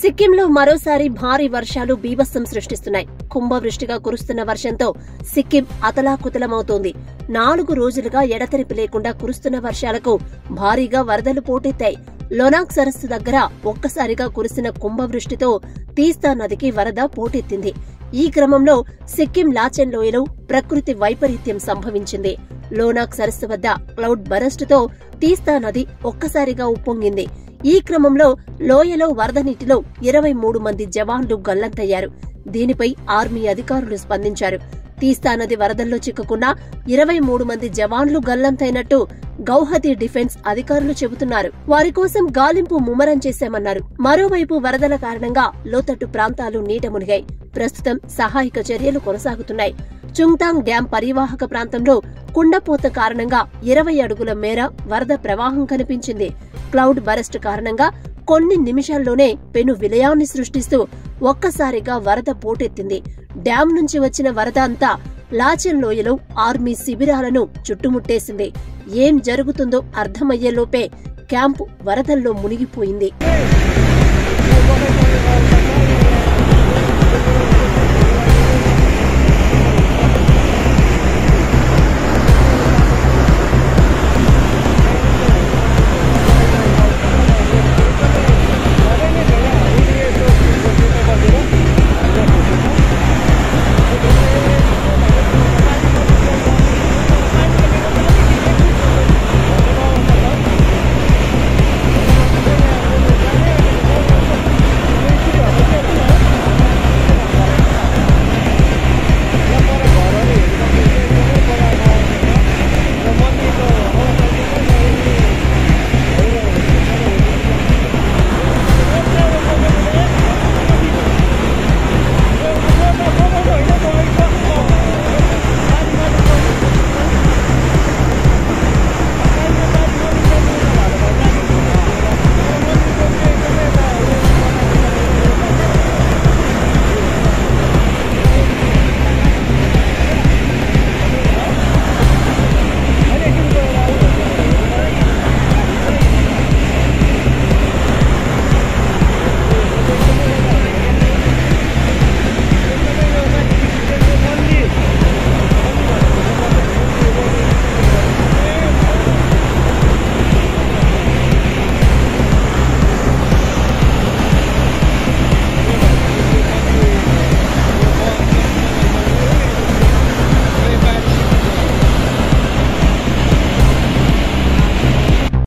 సిక్కింలో మరోసారి భారీ వర్షాలు బీభత్సం సృష్టిస్తున్నాయి. కుంభవృష్టిగా కురుస్తున్న వర్షంతో సిక్కిం అతలాకుతలమవుతోంది. నాలుగు రోజులుగా ఎడతెరిపి లేకుండా కురుస్తున్న వర్షాలకు భారీగా వరదలు పోటెత్తాయి. లోనాక్ సరస్సు దగ్గర ఒక్కసారిగా కురిసిన కుంభవృష్టితో తీస్తా నదికి వరద పోటెత్తింది. ఈ క్రమంలో సిక్కిం లాచెన్ లోయలో ప్రకృతి వైపరీత్యం సంభవించింది. లోనాక్ సరస్సు వద్ద క్లౌడ్ బరస్టుతో తీస్తా నది ఒక్కసారిగా ఉప్పొంగింది. ఈ క్రమంలో లోయలో వరద నీటిలో ఇరవై మూడు మంది జవాన్లు గల్లంతయ్యారు. దీనిపై ఆర్మీ అధికారులు స్పందించారు. తీస్తా నది వరదల్లో చిక్కుకున్న ఇరవై మూడు మంది జవాన్లు గల్లంతైనట్టు గౌహతి డిఫెన్స్ అధికారులు చెబుతున్నారు. వారి కోసం గాలింపు ముమ్మరం చేశామన్నారు. మరోవైపు వరదల కారణంగా లోతట్టు ప్రాంతాలు నీట మునిగాయి. ప్రస్తుతం సహాయక చర్యలు కొనసాగుతున్నాయి. చుంగ్తాంగ్ డ్యాం పరివాహక ప్రాంతంలో కుండపోత కారణంగా ఇరవై అడుగుల మేర వరద ప్రవాహం కనిపించింది. క్లౌడ్ బరస్ట్ కారణంగా కొన్ని నిమిషాల్లోనే పెను విలయాన్ని సృష్టిస్తూ ఒక్కసారిగా వరద పోటెత్తింది. డ్యాం నుంచి వచ్చిన వరద అంతా లాచెన్ లోయలో ఆర్మీ శిబిరాలను చుట్టుముట్టేసింది. ఏం జరుగుతుందో అర్థమయ్యేలోపే క్యాంపు వరదల్లో మునిగిపోయింది.